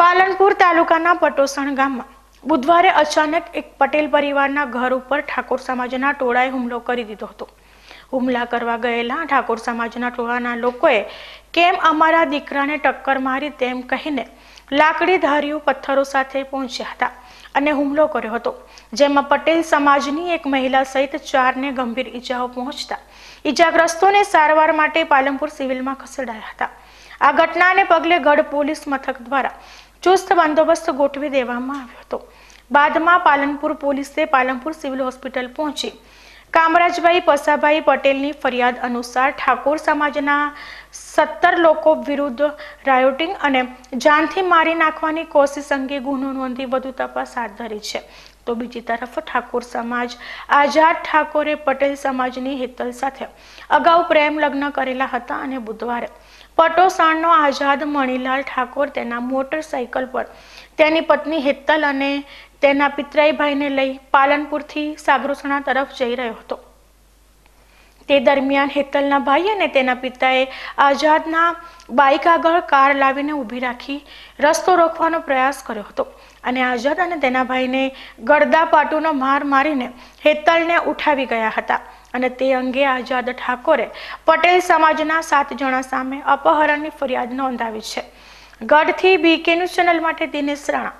પાલનપુર તાલુકાના પટોસણ ગામમાં બુધવારે અચાનક એક પટેલ પરિવારના ઘર ઉપર ઠાકોર સમાજના ટોળાએ હુમલો કરી દીધો હતો. હુમલા કરવા ગયેલા ઠાકોર સમાજના ટોળાના લોકોએ કેમ અમારા દીકરાને ટક્કર મારી તેમ કહીને લાકડી ધાર્યું પથ્થરો સાથે પહોંચ્યા હતા અને હુમલો કર્યો હતો, જેમાં પટેલ સમાજની એક મહિલા સહિત ચારને ગંભીર ઈજાઓ પહોંચતા ઈજાગ્રસ્તોને સારવાર માટે પાલનપુર સિવિલમાં ખસેડાયા હતા. આ ઘટનાને પગલે ગઢ પોલીસ મથક દ્વારા ચુસ્ત બંદોબસ્ત ગોઠવી દેવામાં આવ્યો હતો. બાદમાં પાલનપુર પોલીસે પાલનપુર સિવિલ હોસ્પિટલ પહોંચી કામરાજભાઈ પસાભાઈ પટેલની ફરિયાદ અનુસાર ઠાકોર સમાજના સત્તર લોકો વિરુદ્ધ રાયોટિંગ અને જાનથી મારી નાખવાની કોશિશ અંગે ગુનો નોંધી વધુ તપાસ હાથ ધરી છે. તો બીજી તરફ ઠાકોર સમાજ, આઝાદ ઠાકોરે પટેલ સમાજની હેતલ સાથે અગાઉ પ્રેમ લગ્ન કરેલા હતા અને બુધવારે પટોસાણનો આઝાદ મણીલાલ ઠાકોર તેના મોટરસાયકલ પર તેની પત્ની હેતલ અને તેના પિતરાઈ ભાઈને લઈ પાલનપુરથી સાગરોસણા તરફ જઈ રહ્યો હતો. તે દરમિયાન હેતલના ભાઈ અને તેના પિતાએ આઝાદના બાઇક આગળ કાર લાવીને ઊભી રાખી રસ્તો રોકવાનો પ્રયાસ કર્યો હતો અને આઝાદ અને તેના ભાઈને ગળદા પાટુનો માર મારીને હેતલને ઉઠાવી ગયા હતા અને તે અંગે આઝાદ ઠાકોરે પટેલ સમાજના સાત જણા સામે અપહરણની ફરિયાદ નોંધાવી છે. ગઢથી બીકે ન્યૂઝ ચેનલ માટે દિનેશ રાણા.